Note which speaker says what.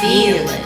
Speaker 1: Feel it.